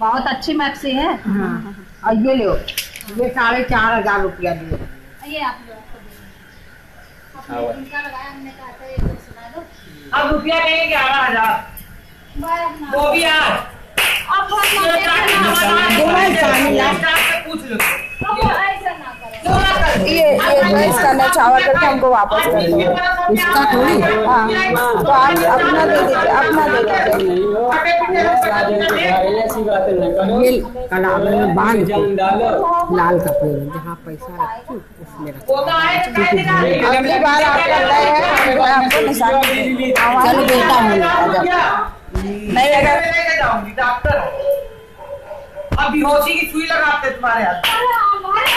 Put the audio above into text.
बहुत अच्छी मैक्सी है। और ये लो ये साढ़े चार हज़ार रुपया दिए। ये आप लोग आपको देंगे। आपने उनका लगाया हमने कहा था एक सुना दो। अब रुपया देंगे ग्यारह हज़ार। वो भी यार अब बहुत मांगे दुबई पानी ला पूछ लो अब ऐसा ना करो ये ये इसका करके हमको वापस कर दो इसका थोड़ी। हाँ तो आप अपना दे दीजिए अपना दे दीजिए। बाँध लाल कपड़े में जहाँ पैसा रखती उसमें है। तो? अगली बार हैं आपको निशानी चलो देता हूँ। नहीं अगर मैं लेके जाऊँगी डॉक्टर अब बेहोशी की सुई लगाते तुम्हारे हाथ। हमारे